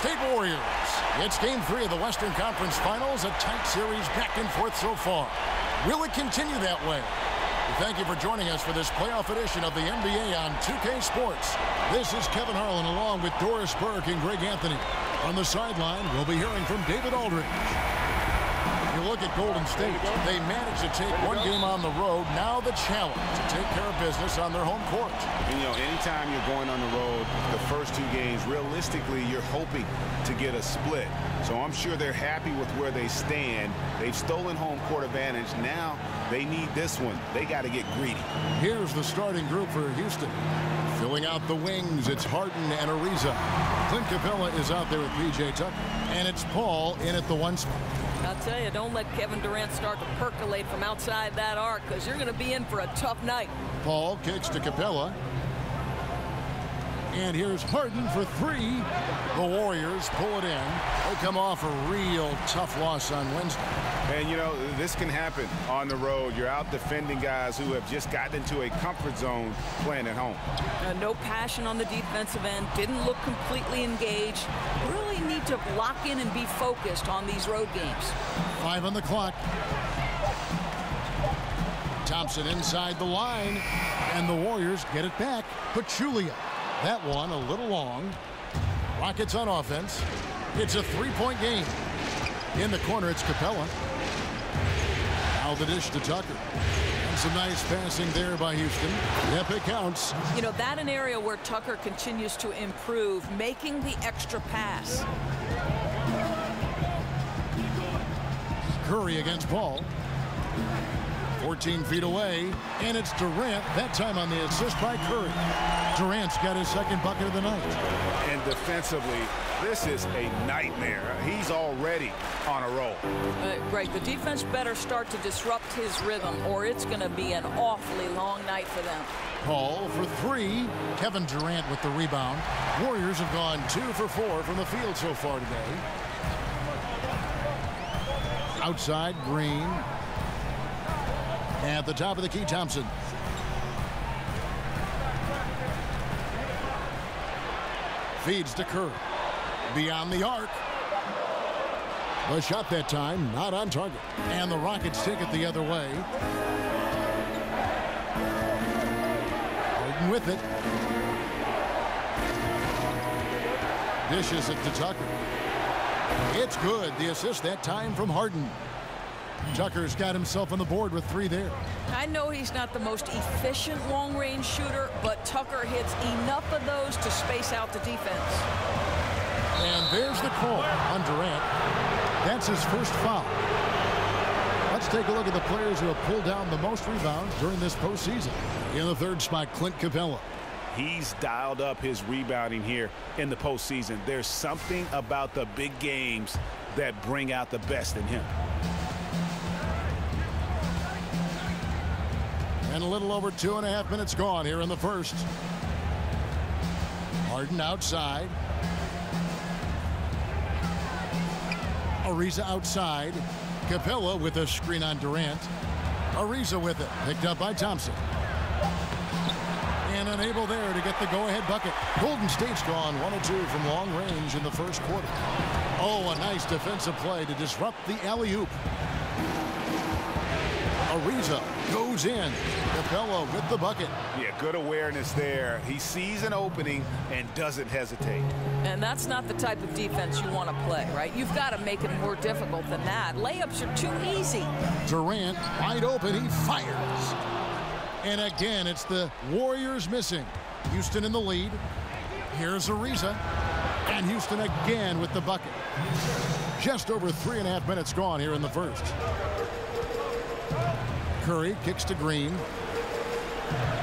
State Warriors. It's game three of the Western Conference Finals, a tight series back and forth so far. Will it continue that way? We thank you for joining us for this playoff edition of the NBA on 2K Sports. This is Kevin Harlan along with Doris Burke and Greg Anthony. On the sideline, we'll be hearing from David Aldridge. You look at Golden State, they managed to take one game on the road. Now the challenge to take care of business on their home court. And, you know, anytime you're going on the road, the first two games, realistically, you're hoping to get a split. So I'm sure they're happy with where they stand. They've stolen home court advantage. Now they need this one. They got to get greedy. Here's the starting group for Houston. Filling out the wings, it's Harden and Ariza. Clint Capela is out there with P.J. Tucker. And it's Paul in at the one spot. I'll tell you, don't let Kevin Durant start to percolate from outside that arc because you're going to be in for a tough night. Paul kicks to Capela. And here's Harden for three. The Warriors pull it in. They come off a real tough loss on Wednesday. And, you know, this can happen on the road. You're out defending guys who have just gotten into a comfort zone playing at home. Uh, no passion on the defensive end. Didn't look completely engaged. Really need to lock in and be focused on these road games. Five on the clock. Thompson inside the line. And the Warriors get it back. Pachulia. That one a little long. Rockets on offense. It's a three-point game. In the corner, it's Capela. Now the dish to Tucker. And some nice passing there by Houston. Yep, it counts. You know, that an area where Tucker continues to improve, making the extra pass. Curry against Paul. 14 feet away, and it's Durant, that time on the assist by Curry. Durant's got his second bucket of the night. And defensively, this is a nightmare. He's already on a roll. Uh, right, the defense better start to disrupt his rhythm, or it's going to be an awfully long night for them. Paul for three. Kevin Durant with the rebound. Warriors have gone two for four from the field so far today. Outside, Green. At the top of the key, Thompson. Feeds to Curry. Beyond the arc. The shot that time, not on target. And the Rockets take it the other way. Harden with it. Dishes it to Tucker. It's good. The assist that time from Harden. Tucker's got himself on the board with three there. I know he's not the most efficient long-range shooter, but Tucker hits enough of those to space out the defense. And there's the call on Durant. That's his first foul. Let's take a look at the players who have pulled down the most rebounds during this postseason. In the third spot, Clint Capela. He's dialed up his rebounding here in the postseason. There's something about the big games that bring out the best in him. And a little over two and a half minutes gone here in the first. Harden outside. Ariza outside. Capela with a screen on Durant. Ariza with it. Picked up by Thompson. And unable there to get the go-ahead bucket. Golden State's gone one or two from long range in the first quarter. Oh, a nice defensive play to disrupt the alley-oop. Ariza goes in. Capela with the bucket. Yeah, good awareness there. He sees an opening and doesn't hesitate. And that's not the type of defense you want to play, right? You've got to make it more difficult than that. Layups are too easy. Durant wide open. He fires. And again, it's the Warriors missing. Houston in the lead. Here's Ariza. And Houston again with the bucket. Just over three and a half minutes gone here in the first. Curry kicks to Green.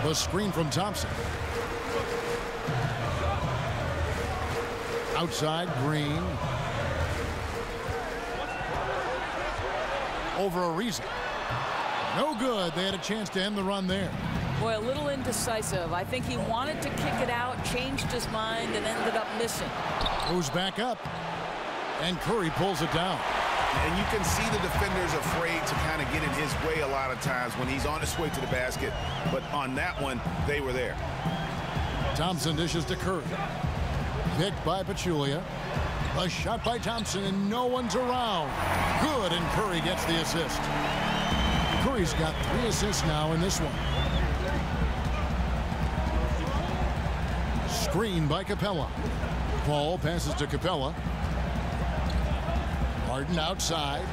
The screen from Thompson. Outside, Green. Over Ariza. No good. They had a chance to end the run there. Boy, a little indecisive. I think he wanted to kick it out, changed his mind, and ended up missing. Goes back up. And Curry pulls it down. And you can see the defenders afraid to kind of get in his way a lot of times when he's on his way to the basket. But on that one, they were there. Thompson dishes to Curry. Picked by Pachulia. A shot by Thompson, and no one's around. Good, and Curry gets the assist. Curry's got three assists now in this one. Screen by Capela. Paul passes to Capela. Harden outside.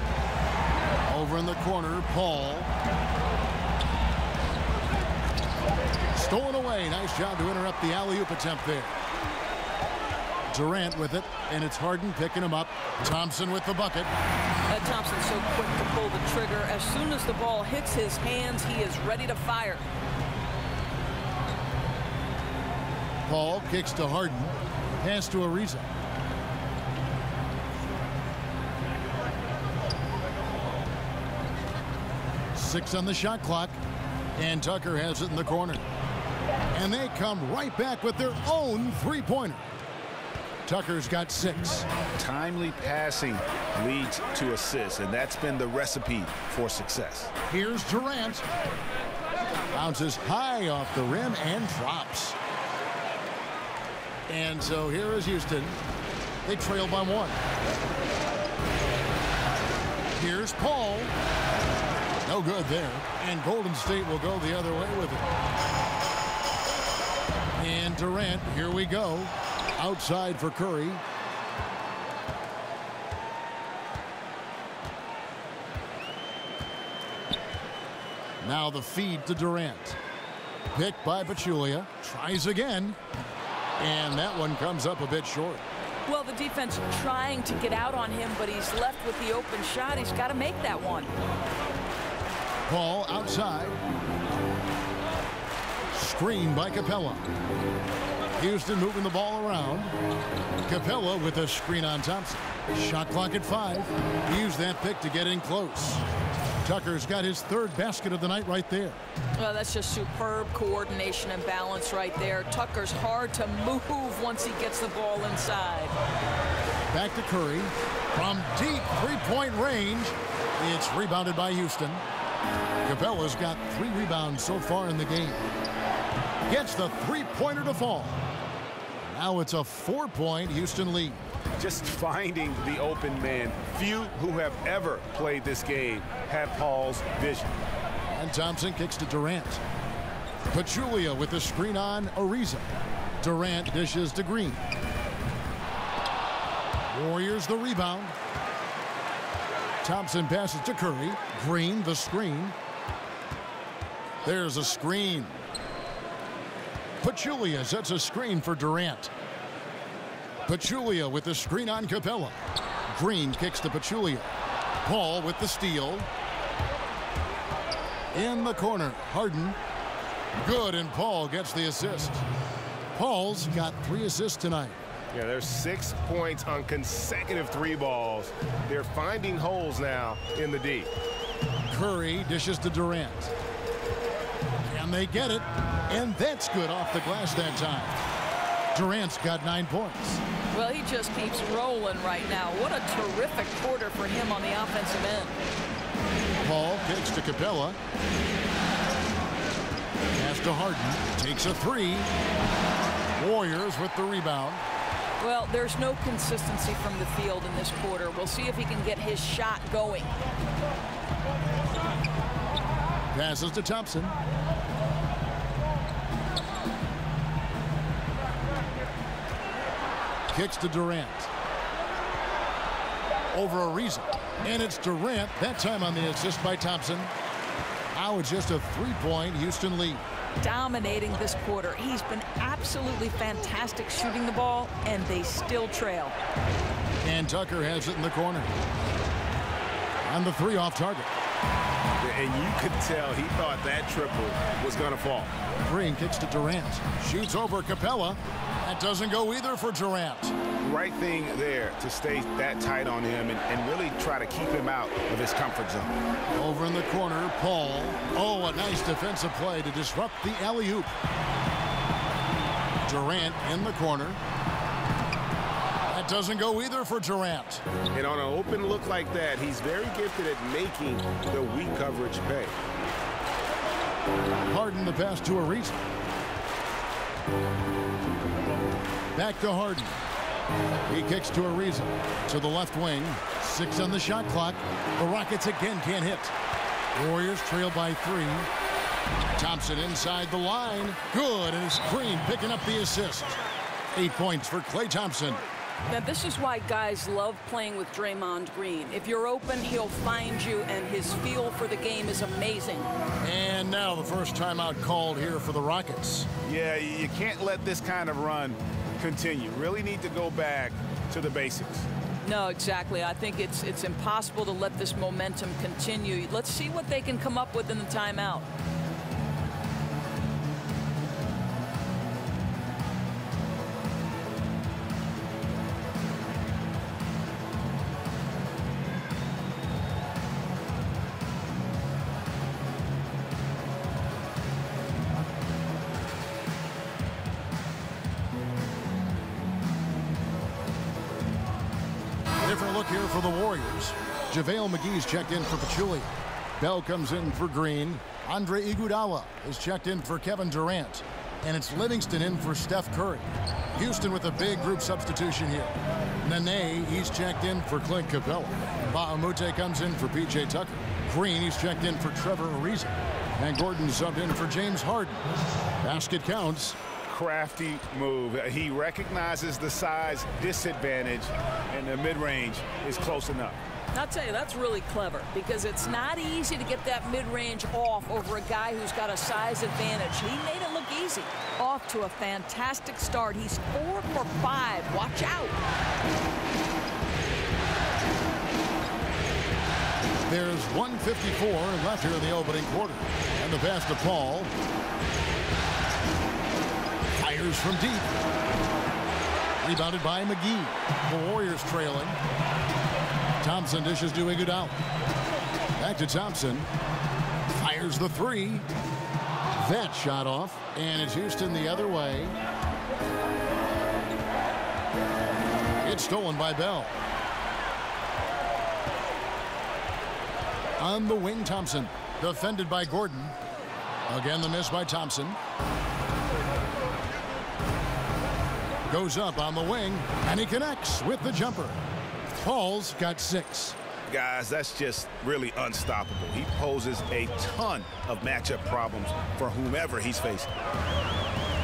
Over in the corner, Paul. Stolen away. Nice job to interrupt the alley-oop attempt there. Durant with it, and it's Harden picking him up. Thompson with the bucket. Uh, Thompson's so quick to pull the trigger. As soon as the ball hits his hands, he is ready to fire. Paul kicks to Harden. Pass to Ariza. Six on the shot clock. And Tucker has it in the corner. And they come right back with their own three-pointer. Tucker's got six. Timely passing leads to assists, and that's been the recipe for success. Here's Durant. Bounces high off the rim and drops. And so here is Houston. They trail by one. Here's Paul. No good there. And Golden State will go the other way with it. And Durant, here we go. Outside for Curry. Now the feed to Durant. Picked by Pachulia. Tries again. And that one comes up a bit short. Well, the defense trying to get out on him, but he's left with the open shot. He's got to make that one. Paul outside. Screen by Capela. Houston moving the ball around. Capela with a screen on Thompson. Shot clock at five. Use that pick to get in close. Tucker's got his third basket of the night right there. Well, that's just superb coordination and balance right there. Tucker's hard to move once he gets the ball inside. Back to Curry. From deep three-point range, it's rebounded by Houston. Capela's got three rebounds so far in the game. Gets the three-pointer to fall. Now it's a four-point Houston lead. Just finding the open man. Few who have ever played this game have Paul's vision. And Thompson kicks to Durant. Pachulia with the screen on Ariza. Durant dishes to Green. Warriors the rebound. Thompson passes to Curry. Green the screen. There's a screen. Pachulia sets a screen for Durant. Pachulia with the screen on Capela. Green kicks to Pachulia. Paul with the steal. In the corner, Harden. Good, and Paul gets the assist. Paul's got three assists tonight. Yeah, there's six points on consecutive three balls. They're finding holes now in the D. Curry dishes to Durant. And they get it. And that's good off the glass that time. Durant's got nine points. Well, he just keeps rolling right now. What a terrific quarter for him on the offensive end. Paul kicks to Capela. Pass to Harden. Takes a three. Warriors with the rebound. Well, there's no consistency from the field in this quarter. We'll see if he can get his shot going. Passes to Thompson. Kicks to Durant. Over Ariza. And it's Durant, that time on the assist by Thompson. Now it's just a three-point Houston lead. Dominating this quarter. He's been absolutely fantastic shooting the ball, and they still trail. And Tucker has it in the corner. On the three off target. And you could tell he thought that triple was going to fall. Green kicks to Durant. Shoots over Capela. That doesn't go either for Durant. Right thing there to stay that tight on him and, and really try to keep him out of his comfort zone. Over in the corner, Paul. Oh, a nice defensive play to disrupt the alley-oop. Durant in the corner. That doesn't go either for Durant. And on an open look like that, he's very gifted at making the weak coverage pay. Harden the pass to Ariza. Back to Harden. He kicks to Ariza. To the left wing. Six on the shot clock. The Rockets again can't hit. Warriors trail by three. Thompson inside the line. Good. And it's Green picking up the assist. Eight points for Klay Thompson. Now, this is why guys love playing with Draymond Green. If you're open, he'll find you, and his feel for the game is amazing. And now the first timeout called here for the Rockets. Yeah, you can't let this kind of run continue. Really need to go back to the basics. No, exactly. I think it's it's impossible to let this momentum continue. Let's see what they can come up with in the timeout. JaVale McGee's checked in for Pachulia. Bell comes in for Green. Andre Iguodala is checked in for Kevin Durant. And it's Livingston in for Steph Curry. Houston with a big group substitution here. Nene, he's checked in for Clint Capela. Bahamute comes in for P.J. Tucker. Green, he's checked in for Trevor Ariza. And Gordon subbed in for James Harden. Basket counts. Crafty move. He recognizes the size disadvantage, and the mid-range is close enough. I'll tell you, that's really clever because it's not easy to get that mid-range off over a guy who's got a size advantage. He made it look easy. Off to a fantastic start. He's four for five. Watch out. There's 154 left here in the opening quarter. And the pass to Paul. Fires from deep. Rebounded by McGee. The Warriors trailing. Thompson dishes to Iguodala. Back to Thompson. Fires the three. That shot off. And it's Houston the other way. It's stolen by Bell. On the wing, Thompson. Defended by Gordon. Again, the miss by Thompson. Goes up on the wing, and he connects with the jumper. Paul's got six. Guys, that's just really unstoppable. He poses a ton of matchup problems for whomever he's facing.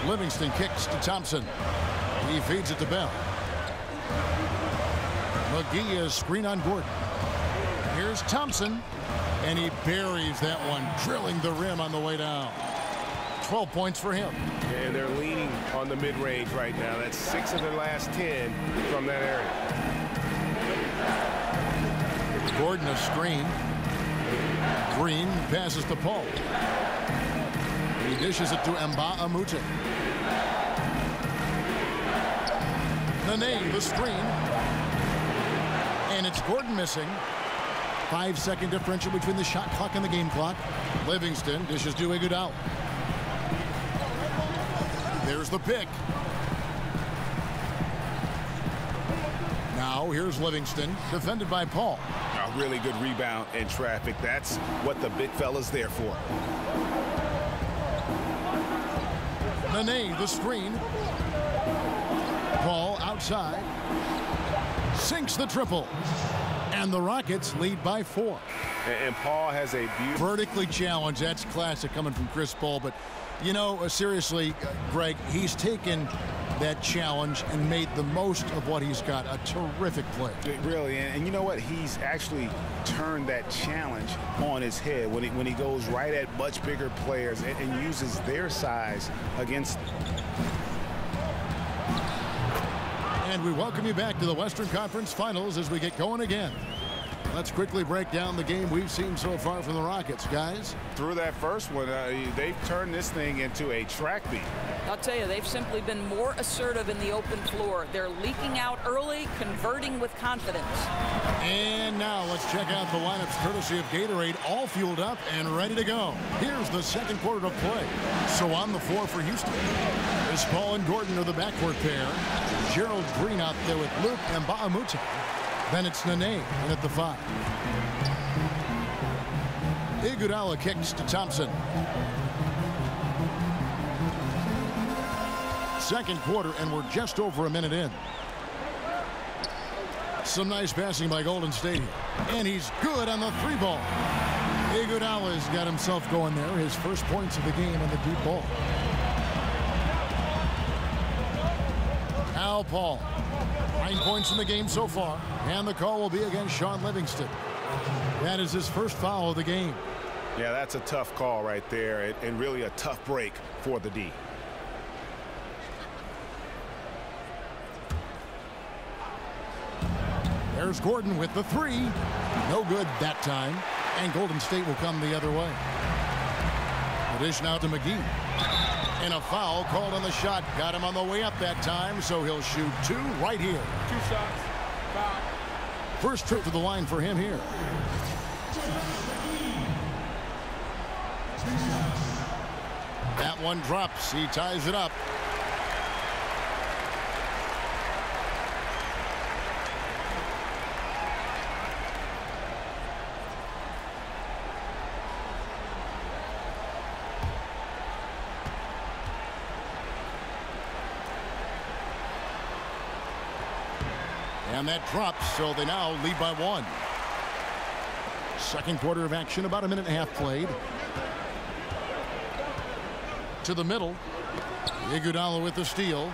Livingston kicks to Thompson. He feeds it to Bell. McGee is screen on Gordon. Here's Thompson, and he buries that one, drilling the rim on the way down. 12 points for him. And they're leaning on the mid-range right now. That's six of their last 10 from that area. Gordon a screen. Green passes to Paul. He dishes it to Mbah a Moute. Nene, the screen. And it's Gordon missing. Five second differential between the shot clock and the game clock. Livingston dishes to Iguodala. There's the pick. Now here's Livingston, defended by Paul. A really good rebound in traffic. That's what the big fella's there for. Nene, the screen. Paul outside. Sinks the triple. And the Rockets lead by four. And, and Paul has a beautiful... Vertically challenged. That's classic coming from Chris Paul. But, you know, uh, seriously, uh, Greg, he's taken that challenge and made the most of what he's got. A terrific play. Really, and, and, you know what? He's actually turned that challenge on his head when he, when he goes right at much bigger players and, and uses their size against And we welcome you back to the Western Conference Finals as we get going again. Let's quickly break down the game we've seen so far from the Rockets, guys. Through that first one, uh, they've turned this thing into a track meet. I'll tell you, they've simply been more assertive in the open floor. They're leaking out early, converting with confidence. And now let's check out the lineups courtesy of Gatorade, all fueled up and ready to go. Here's the second quarter of play. So on the floor for Houston is Paul and Gordon are the backcourt pair. Gerald Green out there with Luke and Bahamute. Then it's Nene at the five. Iguodala kicks to Thompson. Second quarter, and we're just over a minute in. Some nice passing by Golden State. And he's good on the three ball. Iguodala's got himself going there. His first points of the game on the deep ball. Al Paul. Nine points in the game so far. And the call will be against Shaun Livingston. That is his first foul of the game. Yeah, that's a tough call right there and really a tough break for the D. There's Gordon with the three. No good that time. And Golden State will come the other way. The dish now to McGee. And a foul called on the shot. Got him on the way up that time, so he'll shoot two right here. Two shots. Foul. First trip to the line for him here. That one drops. He ties it up. And that drops, so they now lead by one. Second quarter of action, about a minute and a half played. To the middle. Iguodala with the steal.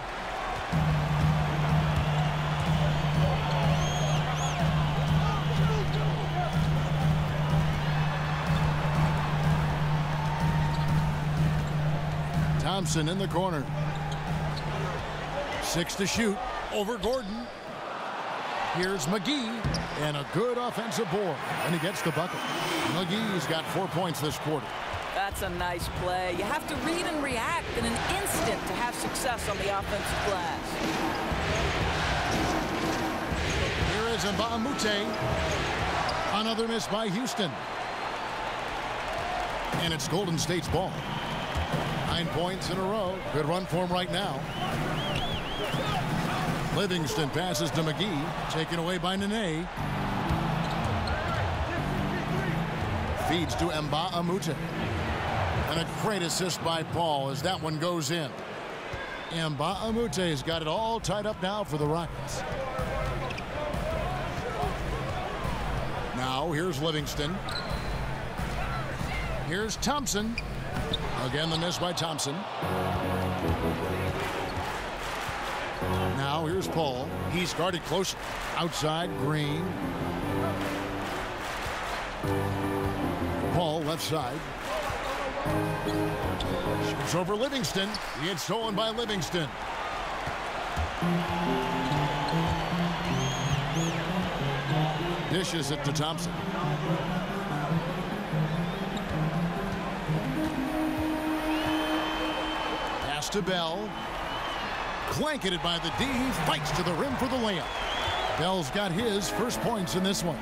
Thompson in the corner. Six to shoot. Over Gordon. Here's McGee and a good offensive board. And he gets the bucket. McGee's got four points this quarter. That's a nice play. You have to read and react in an instant to have success on the offensive glass. Here is Moute. Another miss by Houston. And it's Golden State's ball. Nine points in a row. Good run for him right now. Livingston passes to McGee. Taken away by Nene. Feeds to Mbah a Moute. And a great assist by Paul as that one goes in. Mbah a Moute's got it all tied up now for the Rockets. Now here's Livingston. Here's Thompson. Again the miss by Thompson. Now here's Paul. He's guarded close outside Green. Paul left side. Shoots over Livingston. It's stolen by Livingston. Dishes it to Thompson. Pass to Bell. Blanketed by the D. He fights to the rim for the layup. Bell's got his first points in this one.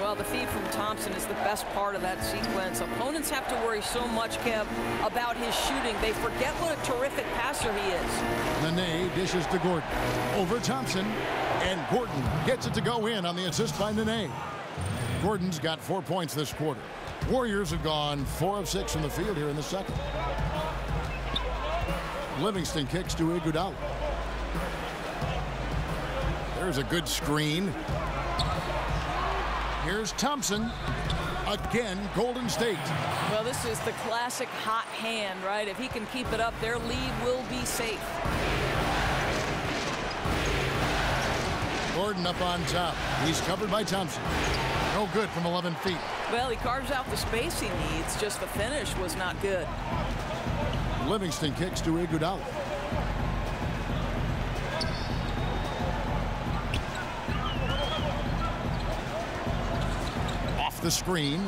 Well, the feed from Thompson is the best part of that sequence. Opponents have to worry so much, Kev, about his shooting. They forget what a terrific passer he is. Nene dishes to Gordon. Over Thompson. And Gordon gets it to go in on the assist by Nene. Gordon's got four points this quarter. Warriors have gone four of six from the field here in the second. Livingston kicks to Iguodala. There's a good screen. Here's Thompson. Again, Golden State. Well, this is the classic hot hand, right? If he can keep it up, their lead will be safe. Gordon up on top. He's covered by Thompson. No good from 11 feet. Well, he carves out the space he needs. Just the finish was not good. Livingston kicks to Iguodala. The screen.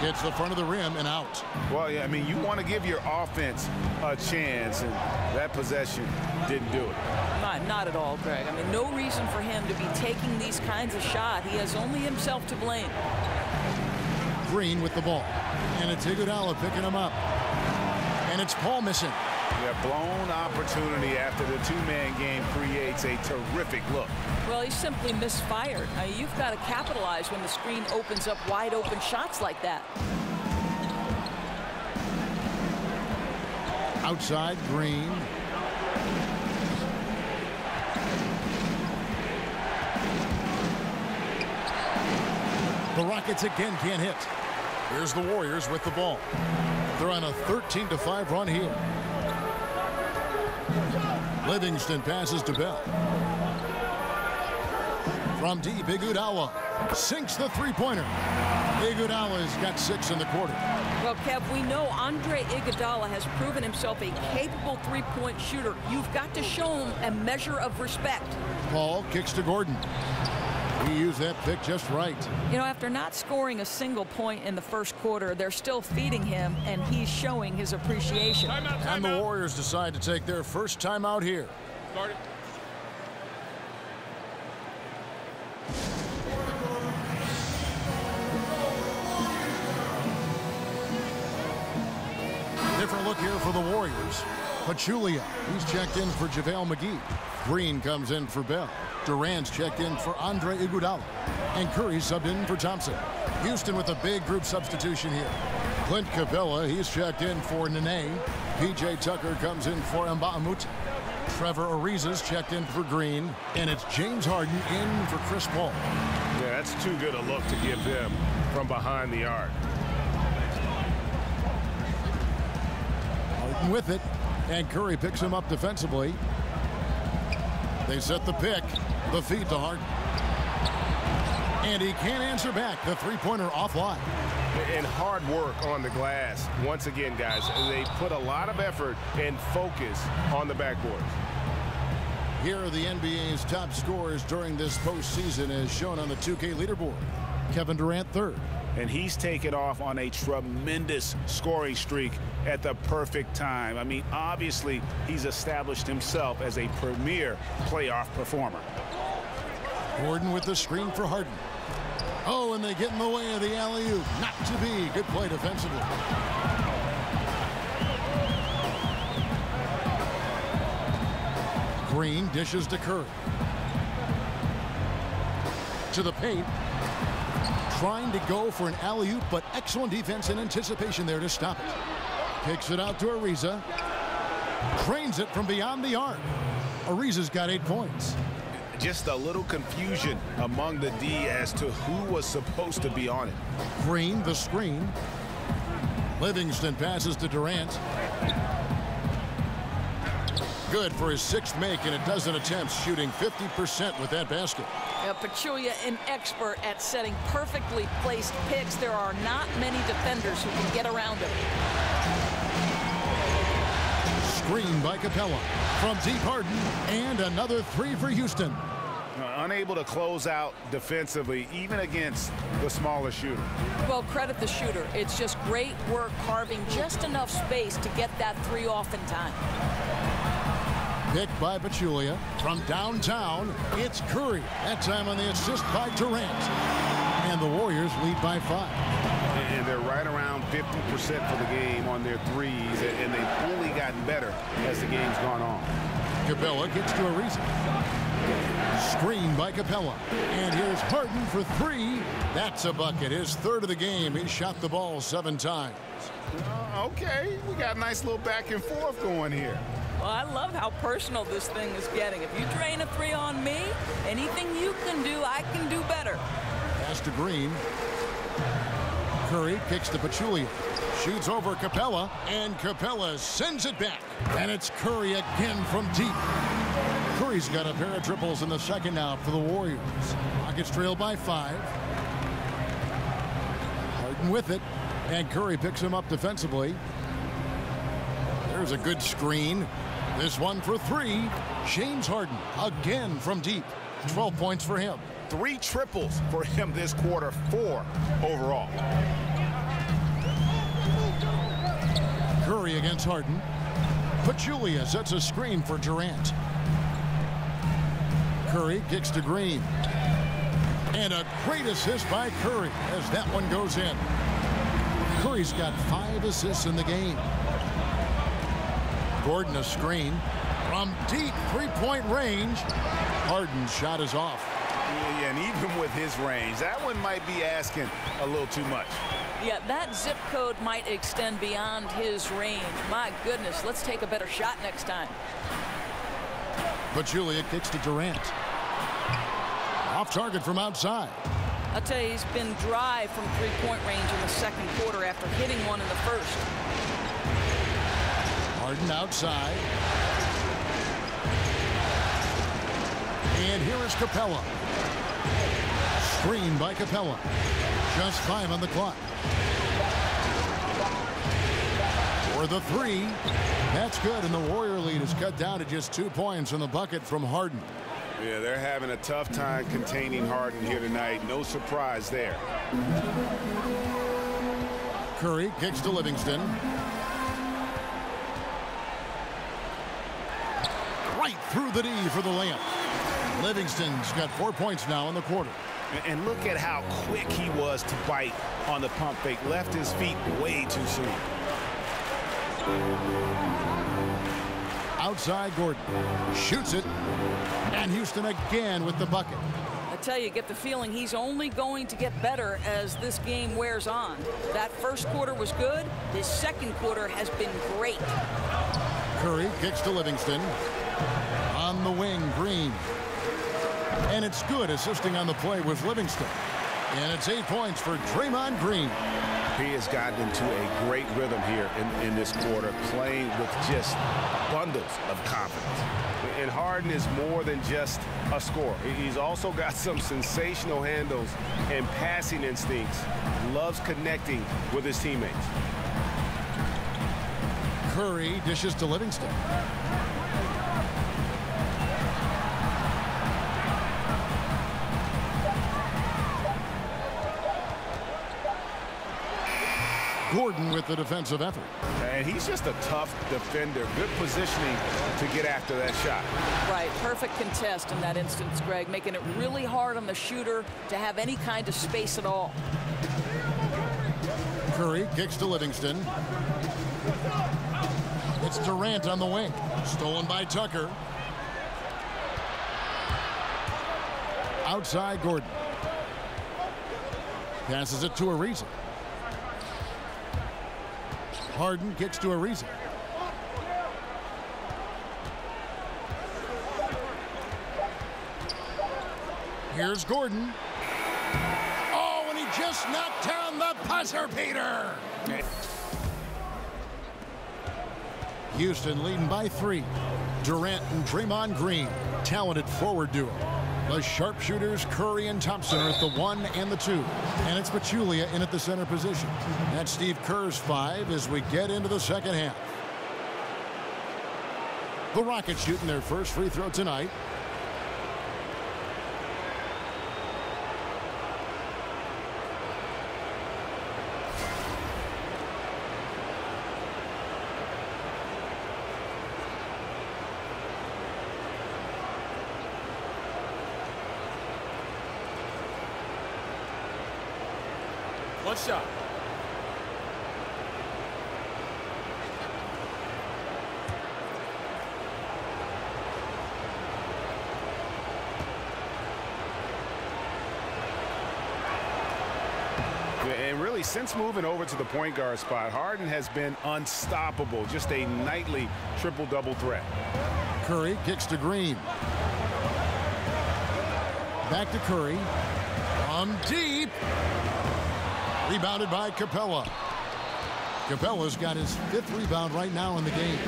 Hits the front of the rim and out. Well, yeah, I mean, you want to give your offense a chance, and that possession didn't do it. Not, not at all, Greg. I mean, no reason for him to be taking these kinds of shots. He has only himself to blame. Green with the ball. And it's Iguodala picking him up. And it's Paul missing. Yeah, blown opportunity after the two-man game creates a terrific look. Well, he simply misfired. Now, you've got to capitalize when the screen opens up wide open shots like that. Outside, Green. The Rockets again can't hit. Here's the Warriors with the ball. They're on a 13-5 run here. Livingston passes to Bell. From deep, Iguodala sinks the three-pointer. Iguodala's got six in the quarter. Well, Kev, we know Andre Iguodala has proven himself a capable three-point shooter. You've got to show him a measure of respect. Paul kicks to Gordon. He used that pick just right. You know, after not scoring a single point in the first quarter, they're still feeding him, and he's showing his appreciation. Time out, time And the out. Warriors decide to take their first time out here. Start it. Different look here for the Warriors. Pachulia, he's checked in for JaVale McGee. Green comes in for Bell. Durant's checked in for Andre Iguodala. And Curry subbed in for Thompson. Houston with a big group substitution here. Clint Capela, he's checked in for Nene. PJ Tucker comes in for Mbah a Moute. Trevor Ariza's checked in for Green. And it's James Harden in for Chris Paul. Yeah, that's too good a look to give them from behind the arc. Harden with it. And Curry picks him up defensively. They set the pick. The feed to Harden. And he can't answer back. The three-pointer offline. And hard work on the glass. Once again, guys, they put a lot of effort and focus on the backboard. Here are the NBA's top scorers during this postseason as shown on the 2K leaderboard. Kevin Durant third. And he's taken off on a tremendous scoring streak at the perfect time. I mean, obviously, he's established himself as a premier playoff performer. Gordon with the screen for Harden. Oh, and they get in the way of the alley-oop. Not to be. Good play defensively. Green dishes to Curry. To the paint. Trying to go for an alley-oop, but excellent defense and anticipation there to stop it. Kicks it out to Ariza. Trains it from beyond the arc. Ariza's got eight points. Just a little confusion among the D as to who was supposed to be on it. Green, the screen. Livingston passes to Durant. Good for his sixth make in a dozen attempts, shooting 50% with that basket. Uh, Pachulia, an expert at setting perfectly placed picks. There are not many defenders who can get around him. Screen by Capela. From deep Harden, and another three for Houston. Uh, unable to close out defensively, even against the smaller shooter. Well, credit the shooter. It's just great work carving just enough space to get that three off in time. Picked by Pachulia. From downtown, it's Curry. That time on the assist by Durant. And the Warriors lead by five. And they're right around 50% for the game on their threes, and they've only gotten better as the game's gone on. Capela gets to a reason. Screen by Capela. And here's Harden for three. That's a bucket. His third of the game. He shot the ball seven times. Uh, okay, we got a nice little back and forth going here. I love how personal this thing is getting. If you drain a three on me, anything you can do, I can do better. Pass to Green. Curry kicks to Pachulia. Shoots over Capela, and Capela sends it back. And it's Curry again from deep. Curry's got a pair of triples in the second now for the Warriors. Rockets trail by five. Harden with it, and Curry picks him up defensively. There's a good screen. This one for three. James Harden again from deep. 12 points for him. Three triples for him this quarter, four overall. Curry against Harden. Pachulia sets a screen for Durant. Curry kicks to Green. And a great assist by Curry as that one goes in. Curry's got five assists in the game. Gordon a screen. From deep three-point range, Harden's shot is off. Yeah, and even with his range, that one might be asking a little too much. Yeah, that zip code might extend beyond his range. My goodness, let's take a better shot next time. Pachulia kicks to Durant. Off target from outside. I'll tell you, he's been dry from three-point range in the second quarter after hitting one in the first. Harden outside. And here is Capela. Screen by Capela. Just five on the clock. For the three. That's good, and the Warrior lead is cut down to just two points in the bucket from Harden. Yeah, they're having a tough time containing Harden here tonight. No surprise there. Curry kicks to Livingston. Through the D for the layup. Livingston's got four points now in the quarter. And look at how quick he was to bite on the pump fake. Left his feet way too soon. Outside Gordon. Shoots it. And Houston again with the bucket. I tell you, get the feeling he's only going to get better as this game wears on. That first quarter was good. His second quarter has been great. Curry kicks to Livingston. On the wing, Green. And it's good assisting on the play with Livingston. And it's eight points for Draymond Green. He has gotten into a great rhythm here in, in this quarter, playing with just bundles of confidence. And Harden is more than just a scorer. He's also got some sensational handles and passing instincts. Loves connecting with his teammates. Curry dishes to Livingston. Gordon with the defensive effort. And he's just a tough defender. Good positioning to get after that shot. Right, perfect contest in that instance, Greg, making it really hard on the shooter to have any kind of space at all. Curry kicks to Livingston. It's Durant on the wing. Stolen by Tucker. Outside Gordon. Passes it to Ariza. Harden kicks to Ariza. Here's Gordon. Oh, and he just knocked down the buzzer beater. Houston leading by three. Durant and Draymond Green, talented forward duo. The sharpshooters Curry and Thompson are at the one and the two. And it's Pachulia in at the center position. That's Steve Kerr's five as we get into the second half. The Rockets shooting their first free throw tonight. One shot. And really, since moving over to the point guard spot, Harden has been unstoppable. Just a nightly triple-double threat. Curry kicks to Green. Back to Curry. From deep. Rebounded by Capela. Capela's got his fifth rebound right now in the game.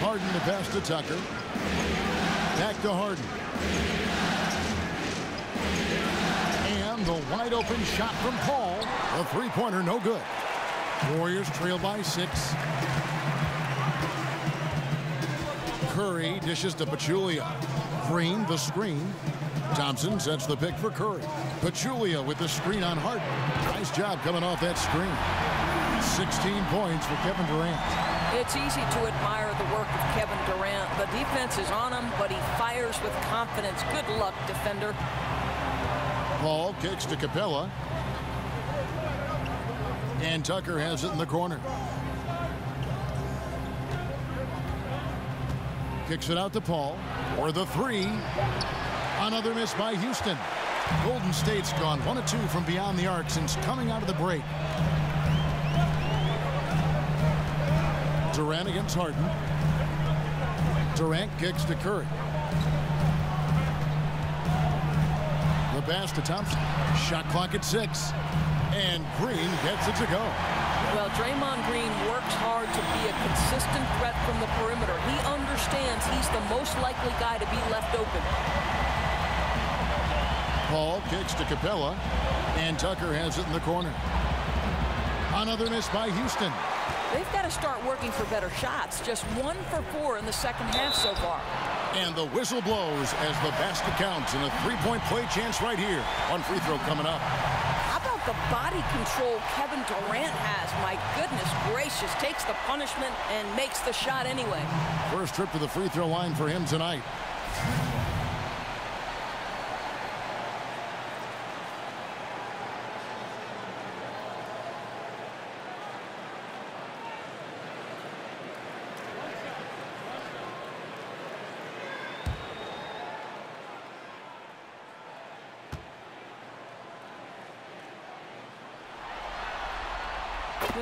Harden the pass to Tucker. Back to Harden. And the wide open shot from Paul. The three-pointer no good. Warriors trail by six. Curry dishes to Pachulia. Green the screen. Thompson sets the pick for Curry. Pachulia with the screen on Harden. Nice job coming off that screen. 16 points for Kevin Durant. It's easy to admire the work of Kevin Durant. The defense is on him, but he fires with confidence. Good luck, defender. Paul kicks to Capela. And Tucker has it in the corner. Kicks it out to Paul. For the three. Another miss by Houston. Golden State's gone one of two from beyond the arc since coming out of the break. Durant against Harden. Durant kicks to Curry. The pass to Thompson. Shot clock at six. And Green gets it to go. Well, Draymond Green works hard to be a consistent threat from the perimeter. He understands he's the most likely guy to be left open. Paul kicks to Capela, and Tucker has it in the corner. Another miss by Houston. They've got to start working for better shots. Just one for four in the second half so far. And the whistle blows as the basket counts and a three-point play chance right here. One free throw coming up. How about the body control Kevin Durant has? My goodness gracious. Takes the punishment and makes the shot anyway. First trip to the free throw line for him tonight.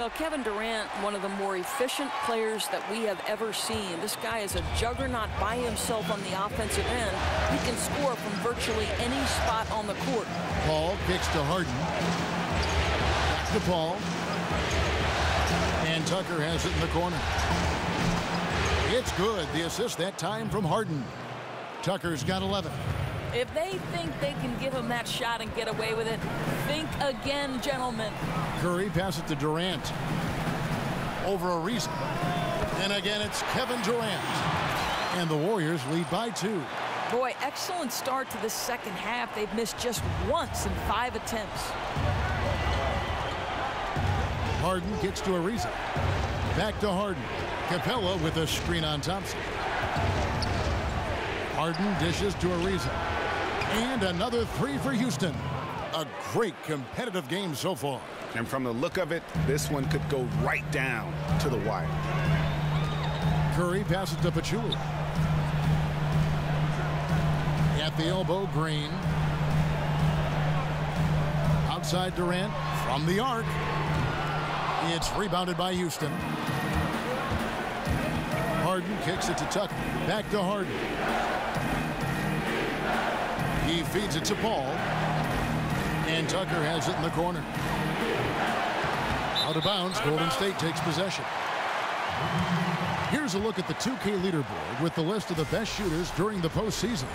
Well, Kevin Durant, one of the more efficient players that we have ever seen. This guy is a juggernaut by himself on the offensive end. He can score from virtually any spot on the court. Paul kicks to Harden. Back to Paul. And Tucker has it in the corner. It's good. The assist that time from Harden. Tucker's got 11. If they think they can give him that shot and get away with it, think again, gentlemen. Curry passes it to Durant. Over a reason. And again, it's Kevin Durant. And the Warriors lead by two. Boy, excellent start to the second half. They've missed just once in five attempts. Harden gets to Ariza. Back to Harden. Capela with a screen on Thompson. Harden dishes to Ariza. And another three for Houston. A great competitive game so far. And from the look of it, this one could go right down to the wire. Curry passes to Pachulia. At the elbow, Green. Outside Durant from the arc. It's rebounded by Houston. Harden kicks it to Tucker. Back to Harden. He feeds it to Paul. And Tucker has it in the corner. Out of bounds, Golden State takes possession. Here's a look at the 2K leaderboard with the list of the best shooters during the postseason.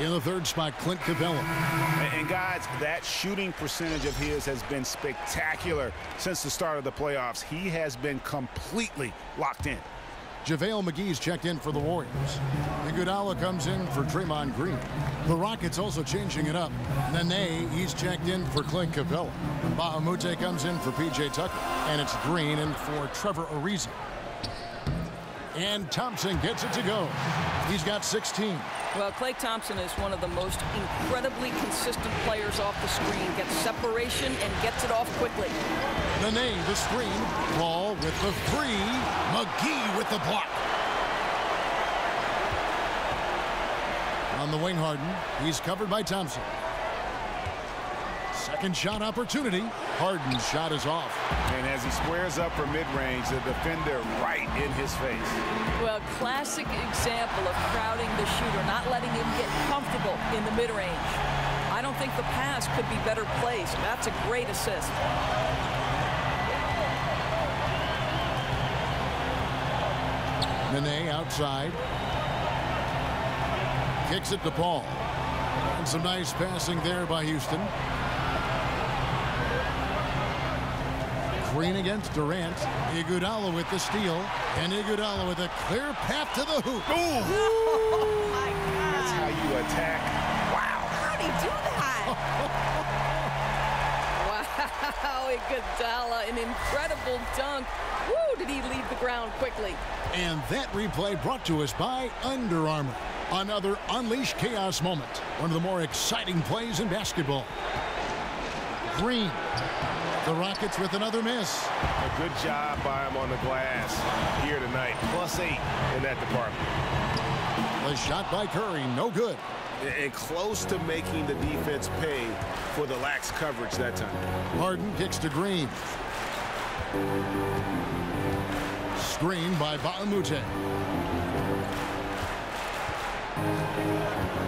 In the third spot, Clint Capela. And, and guys, that shooting percentage of his has been spectacular since the start of the playoffs. He has been completely locked in. JaVale McGee's checked in for the Warriors. Iguodala comes in for Draymond Green. The Rockets also changing it up. Nene, he's checked in for Clint Capela. Bahamute comes in for P.J. Tucker. And it's Green in for Trevor Ariza. And Thompson gets it to go. He's got 16. Well, Klay Thompson is one of the most incredibly consistent players off the screen. Gets separation and gets it off quickly. Nene, the screen. Ball with the three. McGee with the block. On the wing, Harden. He's covered by Thompson. Second shot opportunity. Harden's shot is off. And as he squares up for mid-range, the defender right in his face. Well, classic example of crowding the shooter, not letting him get comfortable in the mid-range. I don't think the pass could be better placed. That's a great assist. Nene outside. Kicks it to Paul. And some nice passing there by Houston. Green against Durant. Iguodala with the steal. And Iguodala with a clear path to the hoop. Oh, my God. That's how God. you attack. Wow. How'd he do that? wow, Iguodala, an incredible dunk. Woo, did he leave the ground quickly. And that replay brought to us by Under Armour. Another Unleash Chaos moment. One of the more exciting plays in basketball. Green. The Rockets with another miss. A good job by him on the glass here tonight. Plus eight in that department. The shot by Curry, no good. And close to making the defense pay for the lax coverage that time. Harden kicks to Green. Screen by Mbah a Moute.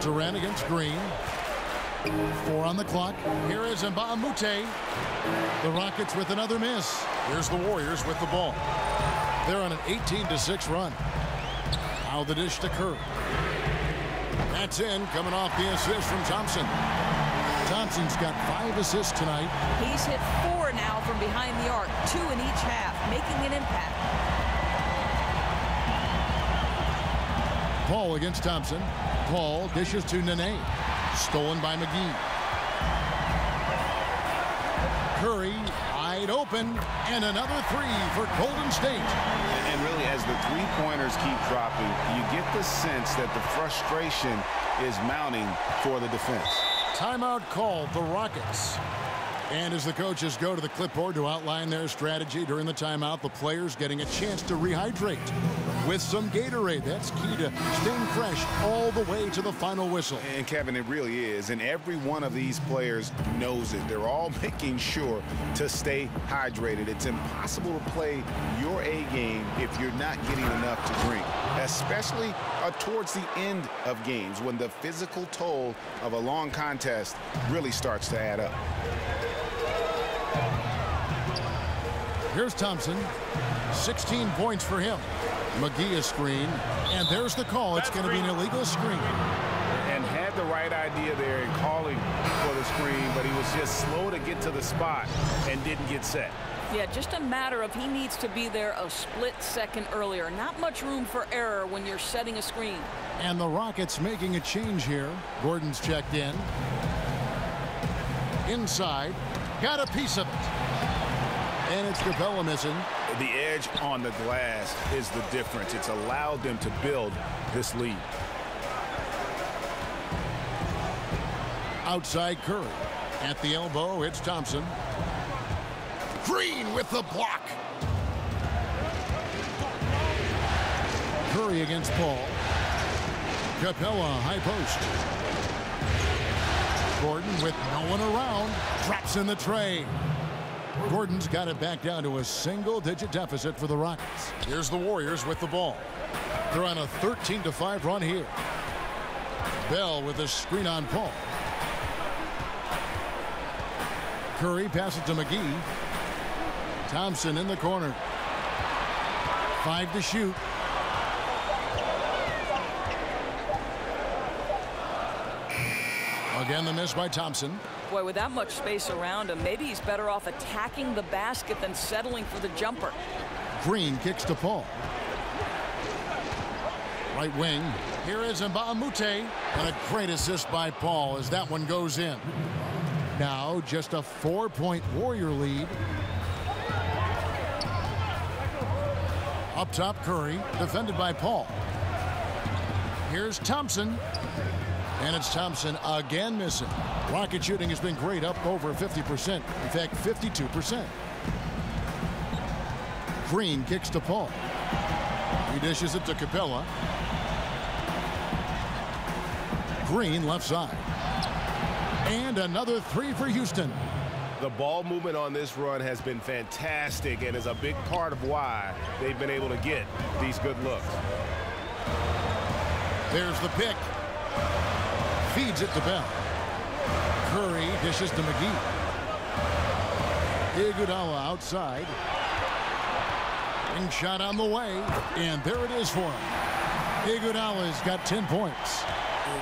Durant against Green. Four on the clock. Here is Moute. The Rockets with another miss. Here's the Warriors with the ball. They're on an 18 to 6 run. Now the dish to Kerr. That's in, coming off the assist from Thompson. Thompson's got five assists tonight. He's hit four now from behind the arc, two in each half, making an impact. Paul against Thompson. Paul dishes to Nene. Stolen by McGee. Curry wide open and another three for Golden State. And really, as the three-pointers keep dropping, you get the sense that the frustration is mounting for the defense. Timeout called the Rockets. And as the coaches go to the clipboard to outline their strategy during the timeout, the players getting a chance to rehydrate with some Gatorade. That's key to staying fresh all the way to the final whistle. And Kevin, it really is. And every one of these players knows it. They're all making sure to stay hydrated. It's impossible to play your A game if you're not getting enough to drink, especially uh, towards the end of games when the physical toll of a long contest really starts to add up. Here's Thompson. 16 points for him. McGee a screen. And there's the call. It's going to be an illegal screen. And had the right idea there in calling for the screen, but he was just slow to get to the spot and didn't get set. Yeah, just a matter of he needs to be there a split second earlier. Not much room for error when you're setting a screen. And the Rockets making a change here. Gordon's checked in. Inside. Got a piece of it. And it's Capela missing. The edge on the glass is the difference. It's allowed them to build this lead. Outside Curry. At the elbow, it's Thompson. Green with the block. Curry against Paul. Capela, high post. Gordon with no one around. Drops in the tray. Gordon's got it back down to a single-digit deficit for the Rockets. Here's the Warriors with the ball. They're on a 13-5 run here. Bell with a screen on Paul. Curry passes to McGee. Thompson in the corner. Five to shoot. Again, the miss by Thompson. Boy, with that much space around him, maybe he's better off attacking the basket than settling for the jumper. Green kicks to Paul. Right wing. Here is a And a great assist by Paul as that one goes in. Now just a four-point Warrior lead. Up top, Curry, defended by Paul. Here's Thompson. And it's Thompson again missing. Rocket shooting has been great, up over 50%. In fact, 52%. Green kicks to Paul. He dishes it to Capela. Green left side. And another three for Houston. The ball movement on this run has been fantastic and is a big part of why they've been able to get these good looks. There's the pick. Feeds it to Bell. Curry dishes to McGee. Iguodala outside. Ring shot on the way. And there it is for him. Iguodala's got 10 points.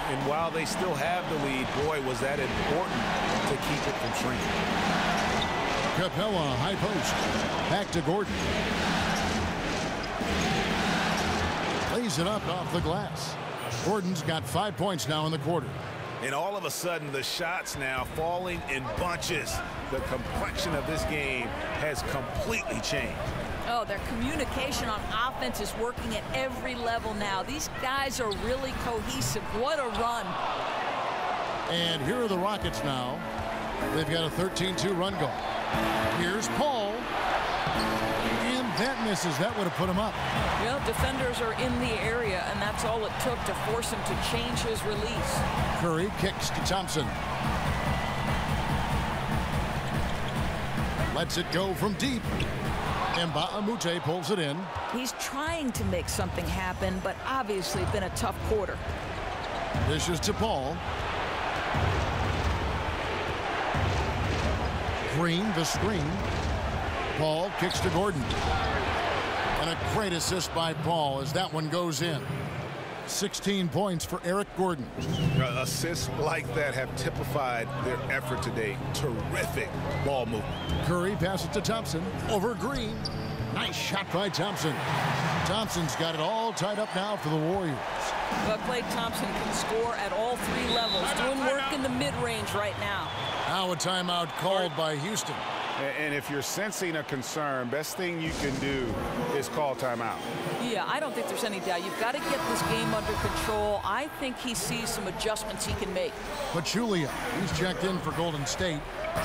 And while they still have the lead, boy, was that important to keep it from shrinking. Capela, high post. Back to Gordon. Lays it up off the glass. Gordon's got five points now in the quarter. And all of a sudden, the shots now falling in bunches. The complexion of this game has completely changed. Oh, their communication on offense is working at every level now. These guys are really cohesive. What a run. And here are the Rockets now. They've got a 13-2 run goal. Here's Paul. And that misses. That would have put him up. Well, defenders are in the area, and that's all it took to force him to change his release. Curry kicks to Thompson. Lets it go from deep. Mbah a Moute pulls it in. He's trying to make something happen, but obviously been a tough quarter. Dishes to Paul. Green, the screen. Paul kicks to Gordon. And a great assist by Paul as that one goes in. 16 points for Eric Gordon. Assists like that have typified their effort today. Terrific ball movement. Curry passes to Thompson. Over Green. Nice shot by Thompson. Thompson's got it all tied up now for the Warriors. But Klay Thompson can score at all three levels, doing work in the mid-range right now. Now a timeout called by Houston. And if you're sensing a concern, best thing you can do is call timeout. Yeah, I don't think there's any doubt. You've got to get this game under control. I think he sees some adjustments he can make. Pachulia, he's checked in for Golden State.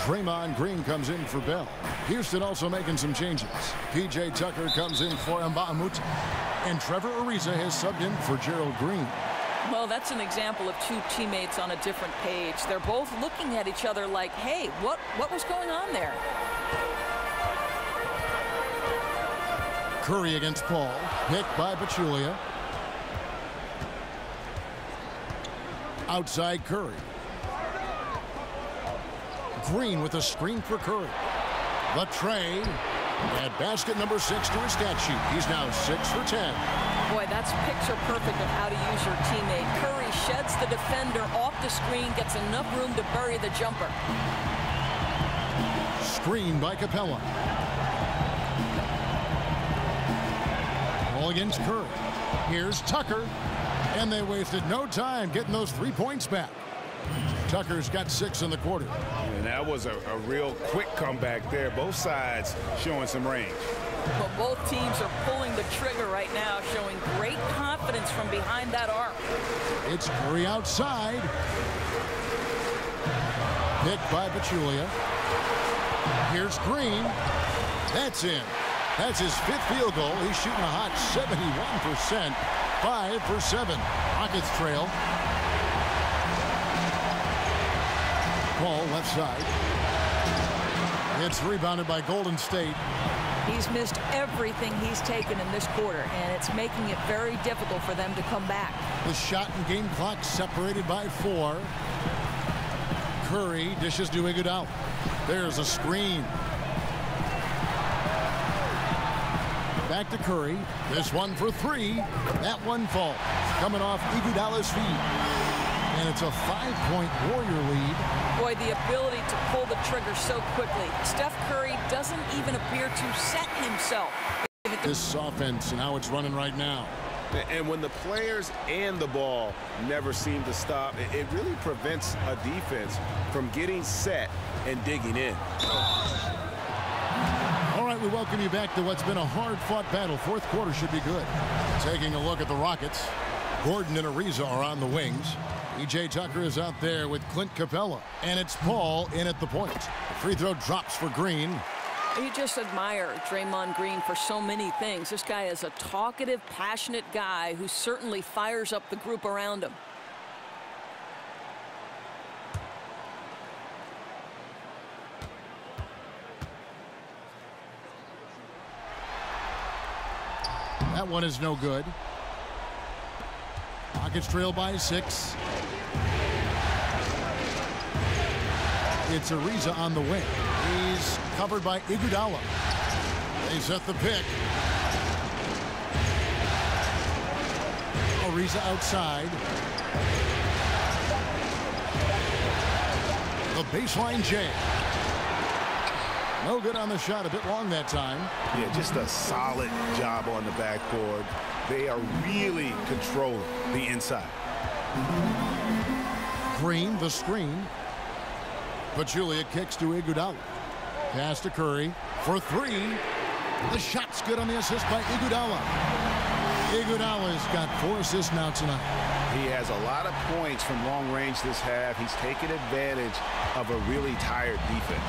Draymond Green comes in for Bell. Houston also making some changes. P.J. Tucker comes in for Mbah And Trevor Ariza has subbed in for Gerald Green. Well, that's an example of two teammates on a different page. They're both looking at each other like, hey, what, what was going on there? Curry against Paul. Picked by Pachulia. Outside Curry. Green with a screen for Curry. The tray. And basket number six to his stat sheet. He's now six for ten. Boy, that's picture perfect of how to use your teammate. Curry sheds the defender off the screen, gets enough room to bury the jumper. Screen by Capela. Ball against Curry. Here's Tucker. And they wasted no time getting those three points back. Tucker's got six in the quarter. And that was a, a real quick comeback there. Both sides showing some range. But both teams are pulling the trigger right now, showing great confidence from behind that arc. It's Curry outside. Picked by Pachulia. Here's Green. That's in. That's his fifth field goal. He's shooting a hot 71%. Five for seven. Rockets trail. Paul left side. It's rebounded by Golden State. He's missed everything he's taken in this quarter, and it's making it very difficult for them to come back. The shot and game clock separated by four. Curry dishes to Iguodala. There's a screen. Back to Curry. This one for three. That one falls. Coming off Iguodala's feet. And it's a five-point Warrior lead. Boy, the ability to pull the trigger so quickly. Steph Curry doesn't even appear to set himself. This offense and how it's running right now. And when the players and the ball never seem to stop, it really prevents a defense from getting set and digging in. All right, we welcome you back to what's been a hard-fought battle. Fourth quarter should be good. Taking a look at the Rockets. Gordon and Ariza are on the wings. P.J. Tucker is out there with Clint Capela. And it's Paul in at the point. The free throw drops for Green. You just admire Draymond Green for so many things. This guy is a talkative, passionate guy who certainly fires up the group around him. That one is no good. Rockets trail by six. It's Ariza on the wing. He's covered by Iguodala. They set the pick. Ariza outside. The baseline jam. No good on the shot. A bit long that time. Yeah, just a solid job on the backboard. They are really controlling the inside. Green, the screen. Pachulia kicks to Iguodala. Pass to Curry for three. The shot's good on the assist by Iguodala. Iguodala's got four assists now tonight. He has a lot of points from long range this half. He's taken advantage of a really tired defense.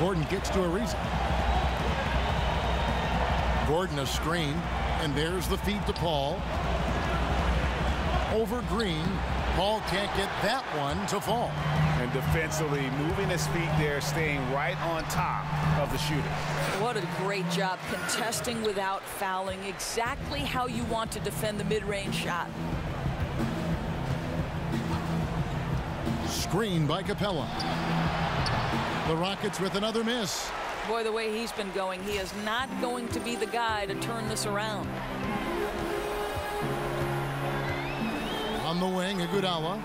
Gordon gets to Ariza. Gordon a screen, and there's the feed to Paul. Over Green, Paul can't get that one to fall. And defensively, moving his feet there, staying right on top of the shooter. What a great job contesting without fouling. Exactly how you want to defend the mid-range shot. Screen by Capela. The Rockets with another miss. Boy, the way he's been going, he is not going to be the guy to turn this around. On the wing, Iguodala.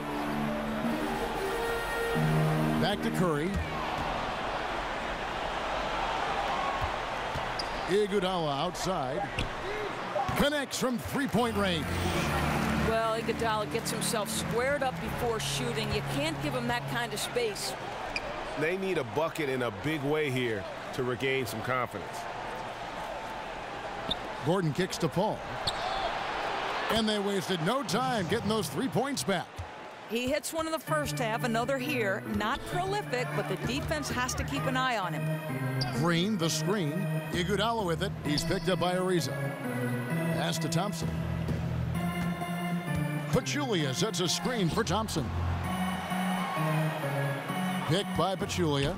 Back to Curry. Iguodala outside. Connects from three-point range. Well, Iguodala gets himself squared up before shooting. You can't give him that kind of space. They need a bucket in a big way here to regain some confidence. Gordon kicks to Paul. And they wasted no time getting those three points back. He hits one in the first half, another here. Not prolific, but the defense has to keep an eye on him. Green, the screen. Iguodala with it. He's picked up by Ariza. Pass to Thompson. Pachulia sets a screen for Thompson. Picked by Pachulia.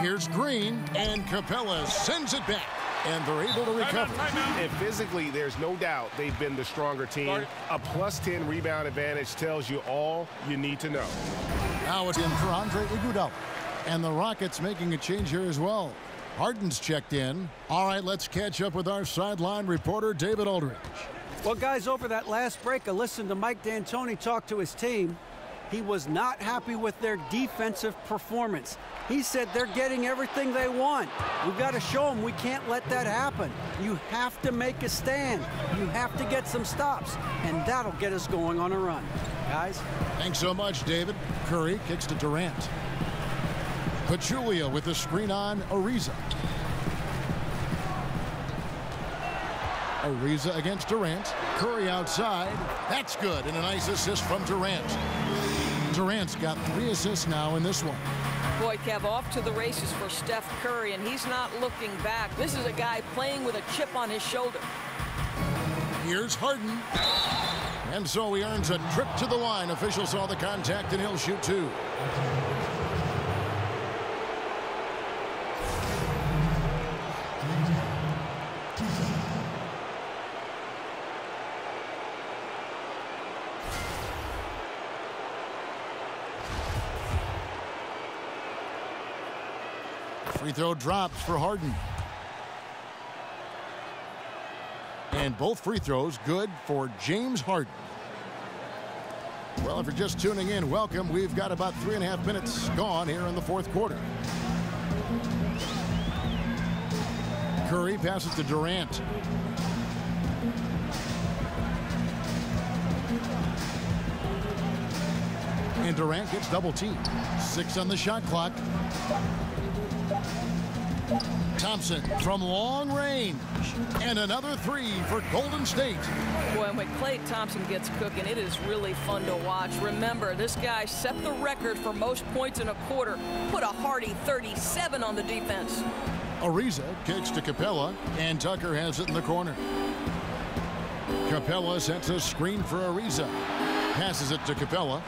Here's Green, and Capela sends it back. And they're able to recover. And physically, there's no doubt they've been the stronger team. A plus 10 rebound advantage tells you all you need to know. Now it's in for Andre Iguodala. And the Rockets making a change here as well. Harden's checked in. All right, let's catch up with our sideline reporter, David Aldridge. Well, guys, over that last break, I listened to Mike D'Antoni talk to his team. He was not happy with their defensive performance. He said they're getting everything they want. We've got to show them we can't let that happen. You have to make a stand. You have to get some stops, and that'll get us going on a run. Guys? Thanks so much, David. Curry kicks to Durant. Pachulia with the screen on Ariza. Ariza against Durant. Curry outside. That's good. And a nice assist from Durant. Durant's got three assists now in this one. Boy, Kev, off to the races for Steph Curry, and he's not looking back. This is a guy playing with a chip on his shoulder. Here's Harden. And so he earns a trip to the line. Official saw the contact, and he'll shoot two. Throw drops for Harden. And both free throws good for James Harden. Well, if you're just tuning in, welcome. We've got about three and a half minutes gone here in the fourth quarter. Curry passes to Durant. And Durant gets double teamed. Six on the shot clock. Thompson from long range. And another three for Golden State. Boy, when Klay Thompson gets cooking, it is really fun to watch. Remember, this guy set the record for most points in a quarter. Put a hearty 37 on the defense. Ariza kicks to Capela, and Tucker has it in the corner. Capela sets a screen for Ariza. Passes it to Capela.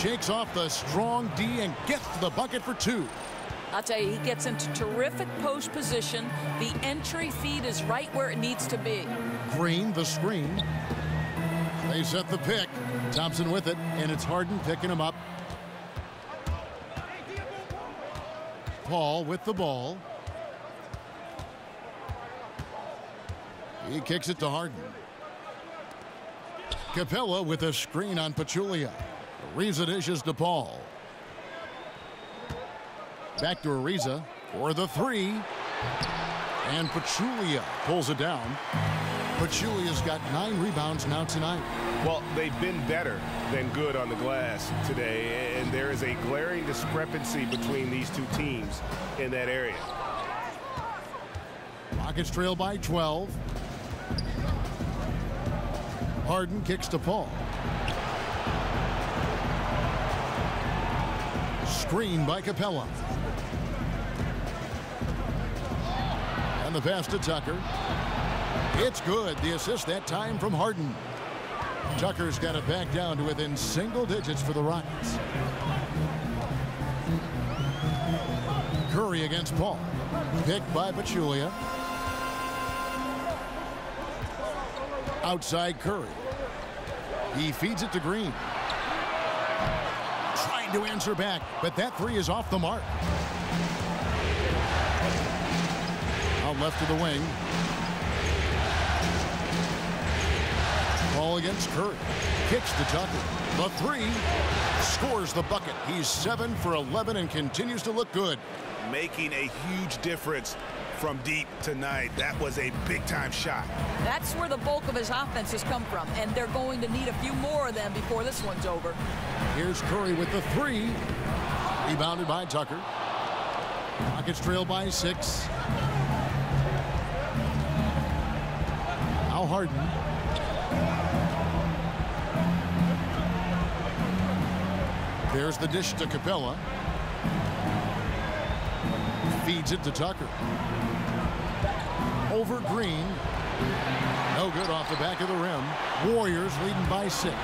Shakes off the strong D and gets to the bucket for two. I'll tell you, he gets into terrific post position. The entry feed is right where it needs to be. Green, the screen. They set the pick. Thompson with it, and it's Harden picking him up. Paul with the ball. He kicks it to Harden. Capela with a screen on Pachulia. Ariza dishes to Paul. Back to Ariza for the three. And Pachulia pulls it down. Pachulia's got nine rebounds now tonight. Well, they've been better than good on the glass today, and there is a glaring discrepancy between these two teams in that area. Rockets trail by 12. Harden kicks to Paul. Screen by Capela. The pass to Tucker. It's good. The assist that time from Harden. Tucker's got it back down to within single digits for the Rockets. Curry against Paul. Picked by Pachulia. Outside Curry. He feeds it to Green. Trying trying to answer back, but that three is off the mark. Out left to the wing. Ball against Curry. Kicks to Tucker. The three scores the bucket. He's 7 for 11 and continues to look good. Making a huge difference from deep tonight. That was a big-time shot. That's where the bulk of his offense has come from, and they're going to need a few more of them before this one's over. Here's Curry with the three. Rebounded by Tucker. Rockets trail by six. Harden. There's the dish to Capela. Feeds it to Tucker. Over Green. No good off the back of the rim. Warriors leading by six.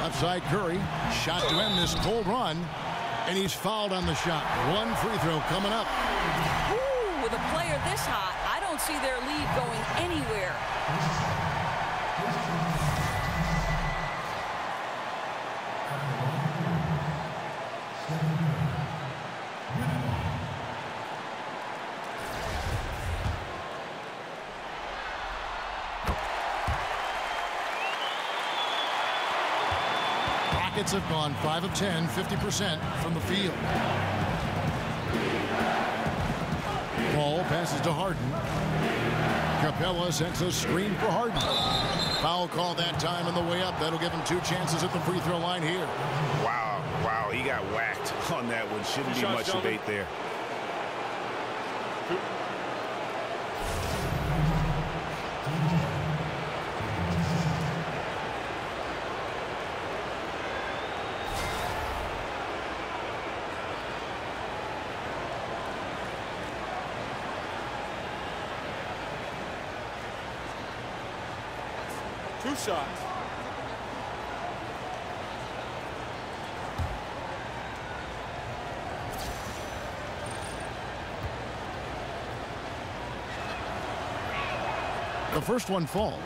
Upside Curry. Shot to end this cold run. And he's fouled on the shot. One free throw coming up. Ooh, with a player this hot, see their lead going anywhere. Rockets have gone 5 of 10, 50% from the field. Ball passes to Harden. Capela sends a screen for Harden. Foul call that time on the way up. That'll give him two chances at the free throw line here. Wow, wow, he got whacked on that one. Shouldn't be much debate there. Two shots. The first one falls.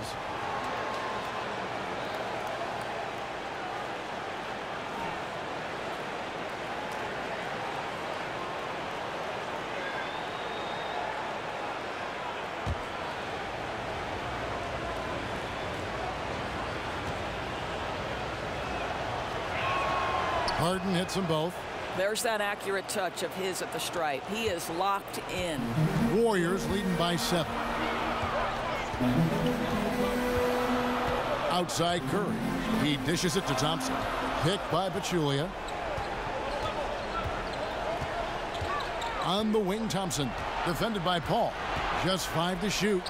Harden hits them both. There's that accurate touch of his at the stripe. He is locked in. Warriors leading by seven. Outside Curry. He dishes it to Thompson. Picked by Pachulia. On the wing, Thompson. Defended by Paul. Just five to shoot.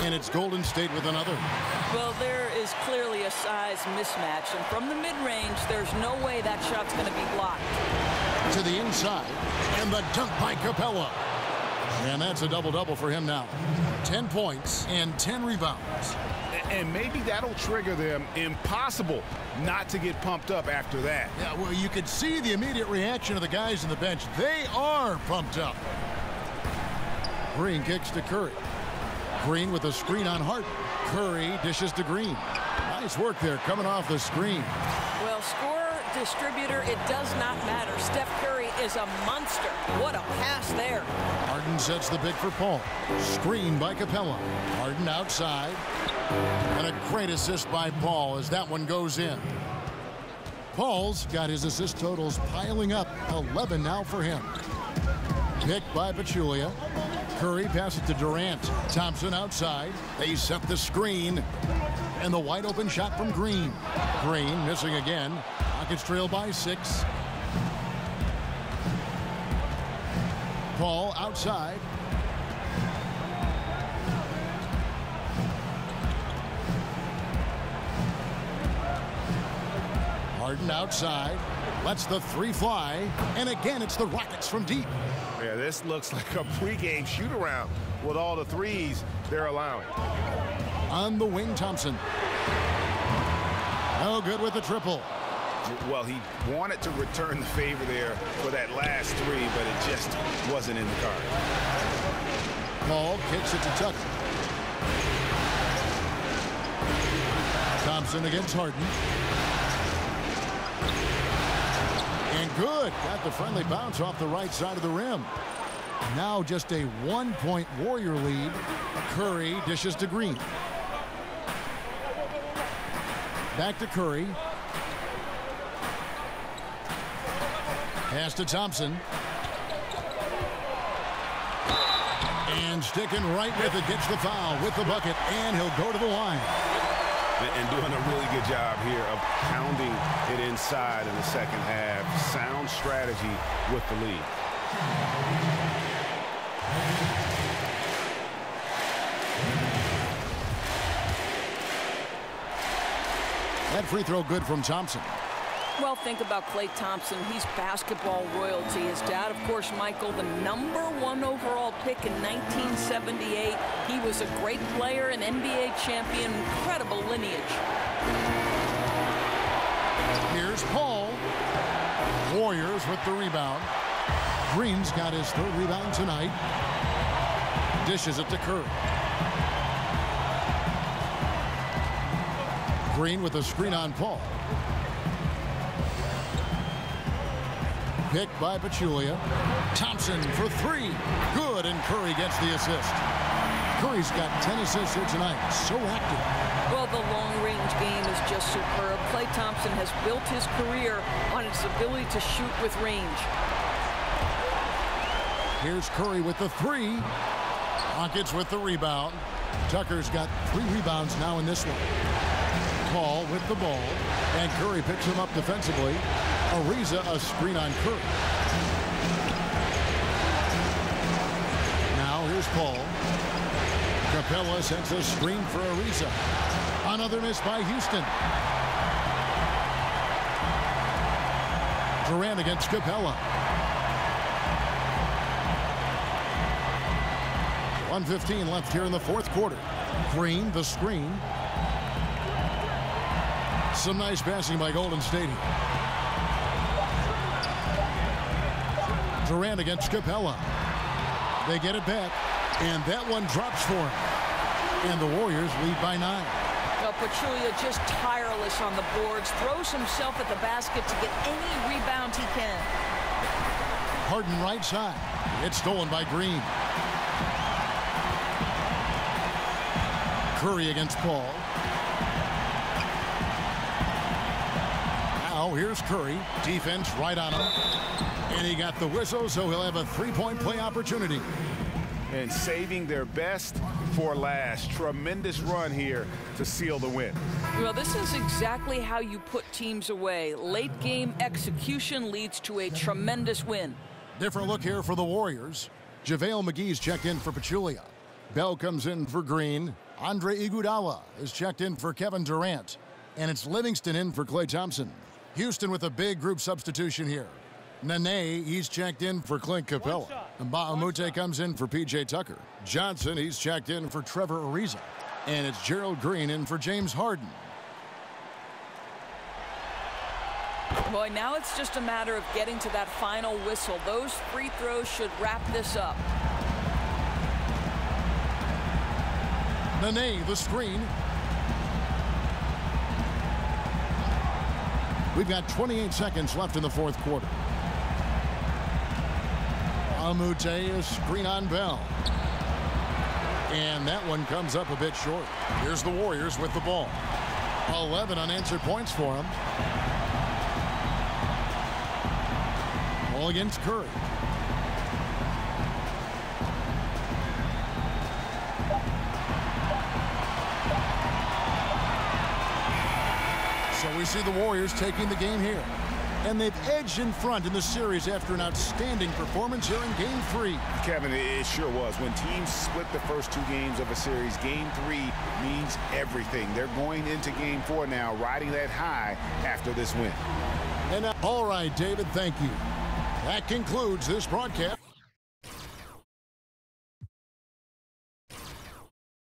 And it's Golden State with another. Well, there is clearly a size mismatch, and from the mid-range, there's no way that shot's going to be blocked. To the inside. And the dunk by Capela. And that's a double-double for him now. 10 points and 10 rebounds. And maybe that'll trigger them. Impossible not to get pumped up after that. Yeah, well, you could see the immediate reaction of the guys on the bench. They are pumped up. Green kicks to Curry. Green with a screen on Hart. Curry dishes to Green. Nice work there coming off the screen. Well, scorer, distributor, it does not matter. Steph Curry is a monster. What a pass there. Harden sets the big for Paul. Screen by Capela. Harden outside. And a great assist by Paul as that one goes in. Paul's got his assist totals piling up. 11 now for him. Picked by Pachulia. Curry Pass it to Durant. Thompson outside. They set the screen. And the wide open shot from Green. Green missing again. Rockets trail by six. Paul outside. Harden outside. Lets the three fly. And again, it's the Rockets from deep. This looks like a pregame shoot-around with all the threes they're allowing. On the wing, Thompson. No good with the triple. Well, he wanted to return the favor there for that last three, but it just wasn't in the card. Paul kicks it to Tucker. Thompson against Harden. And good. Got the friendly bounce off the right side of the rim. Now just a one-point Warrior lead. Curry dishes to Green. Back to Curry. Pass to Thompson. And sticking right with it, gets the foul with the bucket, and he'll go to the line. And doing a really good job here of pounding it inside in the second half. Sound strategy with the lead. That free throw good from Thompson. Well, think about Klay Thompson. He's basketball royalty. His dad, of course, Michael, the number one overall pick in 1978. He was a great player, an NBA champion, incredible lineage. Here's Paul. Warriors with the rebound. Green's got his third rebound tonight. Dishes it to Curry. Green with a screen on Paul. Picked by Pachulia. Thompson for three. Good, and Curry gets the assist. Curry's got 10 assists here tonight. So active. Well, the long-range game is just superb. Klay Thompson has built his career on his ability to shoot with range. Here's Curry with the three. Rockets with the rebound. Tucker's got three rebounds now in this one. Paul with the ball. And Curry picks him up defensively. Ariza a screen on Curry. Now here's Paul. Capela sends a screen for Ariza. Another miss by Houston. Durant against Capela. 115 left here in the fourth quarter. Green, the screen. Some nice passing by Golden State. Durant against Capela. They get it back, and that one drops for him. And the Warriors lead by nine. Well, Pachulia just tireless on the boards, throws himself at the basket to get any rebound he can. Harden right side. It's stolen by Green. Curry against Paul. Now here's Curry. Defense right on him. And he got the whistle, so he'll have a three-point play opportunity. And saving their best for last. Tremendous run here to seal the win. Well, this is exactly how you put teams away. Late game execution leads to a tremendous win. Different look here for the Warriors. JaVale McGee's checked in for Pachulia. Bell comes in for Green. Andre Iguodala is checked in for Kevin Durant. And it's Livingston in for Klay Thompson. Houston with a big group substitution here. Nene, he's checked in for Clint Capela. And Mbah a Moute comes in for P.J. Tucker. Johnson, he's checked in for Trevor Ariza. And it's Gerald Green in for James Harden. Boy, now it's just a matter of getting to that final whistle. Those free throws should wrap this up. Nene, the screen. We've got 28 seconds left in the fourth quarter. Mbah a Moute is screen on Bell. And that one comes up a bit short. Here's the Warriors with the ball. 11 unanswered points for them. All against Curry. We see the Warriors taking the game here. And they've edged in front in the series after an outstanding performance here in Game 3. Kevin, it sure was. When teams split the first two games of a series, Game 3 means everything. They're going into Game 4 now, riding that high after this win. And now, all right, David, thank you. That concludes this broadcast.